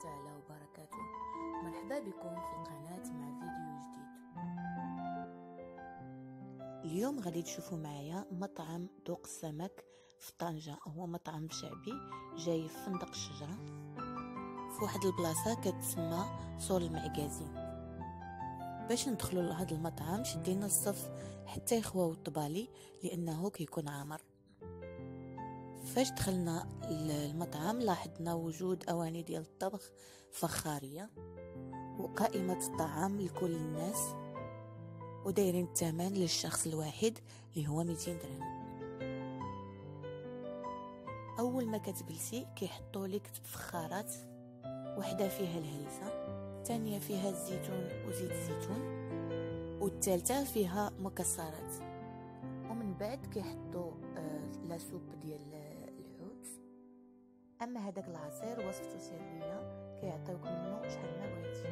تعالى وبركاته. مرحبا بكم في القناة مع فيديو جديد. اليوم غادي تشوفوا معايا مطعم ذوق السمك في طنجة. هو مطعم شعبي جاي في فندق الشجرة في واحد البلاصة كتسمى سول المعكازين باش ندخلوا لهذا المطعم شدينا الصف حتى يخواو الطبالي لأنه كيكون عامر. فاش دخلنا المطعم لاحظنا وجود أواني ديال الطبخ فخارية وقائمة الطعام لكل الناس ودايرين الثمن للشخص الواحد اللي هو 200 درهم. أول ما كتجلسي كيحطوا لك فخارات وحدة فيها الهريسه الثانية فيها الزيتون وزيت الزيتون والثالثة فيها مكسرات. ومن بعد كيحطوا آه la soupe ديال أما هذاك العصير وصفته سريه كيعطيوك منه شحال ما بغيتي.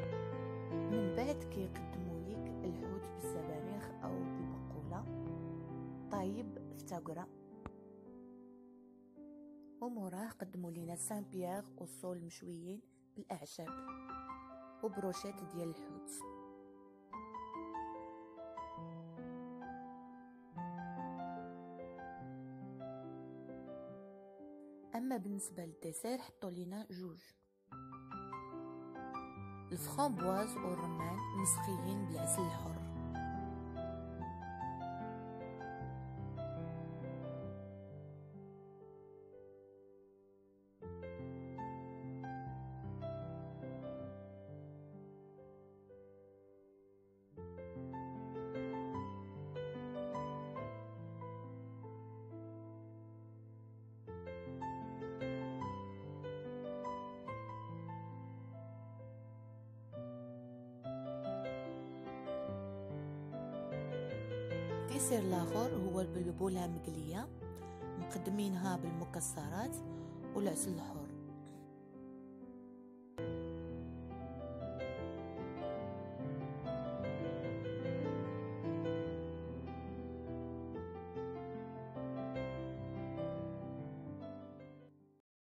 من بعد كيقدموا لك الحوت بالسبانخ أو بالبقوله طايب في تاكرا وموراه قدموا لنا saint-pierre وال sole مشويين بالأعشاب و brochettes ديال الحوت. أما بالنسبة للديسير حطوا لينا جوج. الفرامبواز والرمان مسخيين بالعسل الحر الديسير الآخر هو البلبوله مقليه مقدمينها بالمكسرات والعسل الحر.